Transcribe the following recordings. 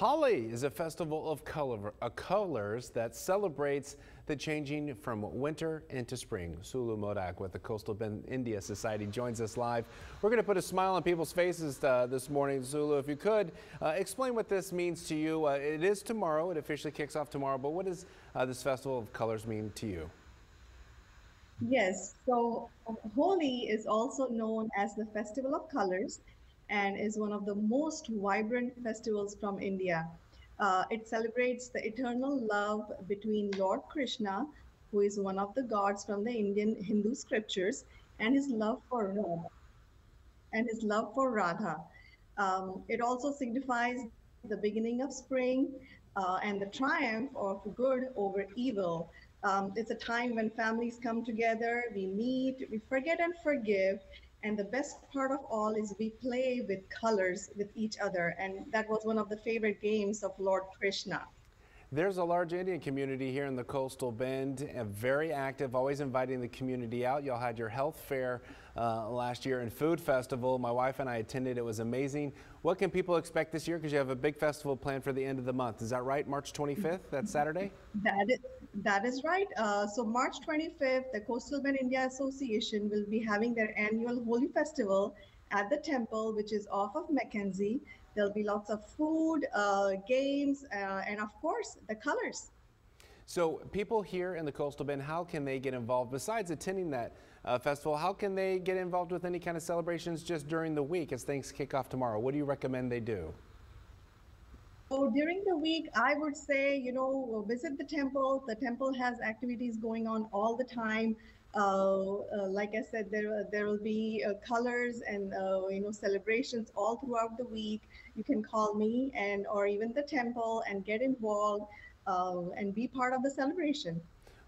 Holi is a festival of color, uh, colors that celebrates the changing from winter into spring. Sulu Modak with the Coastal Bend India Society joins us live. We're going to put a smile on people's faces uh, this morning. Sulu, if you could, uh, explain what this means to you. Uh, it is tomorrow. It officially kicks off tomorrow. But what does uh, this festival of colors mean to you? Yes, so Holi is also known as the Festival of Colors and is one of the most vibrant festivals from India. Uh, it celebrates the eternal love between Lord Krishna, who is one of the gods from the Indian Hindu scriptures, and his love for Radha. And his love for Radha. Um, it also signifies the beginning of spring uh, and the triumph of good over evil. Um, it's a time when families come together, we meet, we forget and forgive, and the best part of all is we play with colors with each other. And that was one of the favorite games of Lord Krishna. There's a large Indian community here in the coastal bend, very active, always inviting the community out. Y'all had your health fair uh, last year and food festival. My wife and I attended. It was amazing. What can people expect this year? Because you have a big festival planned for the end of the month. Is that right? March 25th? That's Saturday? That is, that is right. Uh, so March 25th, the Coastal Bend India Association will be having their annual Holi Festival at the temple, which is off of Mackenzie. There'll be lots of food, uh, games, uh, and of course, the colors. So people here in the Coastal Bend, how can they get involved? Besides attending that uh, festival, how can they get involved with any kind of celebrations just during the week as things kick off tomorrow? What do you recommend they do? So during the week, I would say, you know, visit the temple. The temple has activities going on all the time. Uh, uh, like I said, there there will be uh, colors and uh, you know celebrations all throughout the week. You can call me and or even the temple and get involved uh, and be part of the celebration.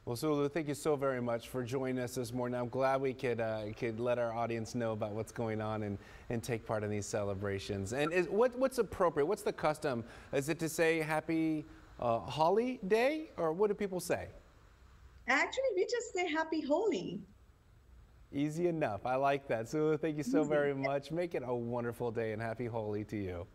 Well, Sulu, thank you so very much for joining us this morning. I'm glad we could uh, could let our audience know about what's going on and, and take part in these celebrations. And is, what, what's appropriate? What's the custom? Is it to say Happy Holi Day, or what do people say? Actually, we just say happy Holi. Easy enough. I like that. So thank you so very much. Make it a wonderful day and happy Holi to you.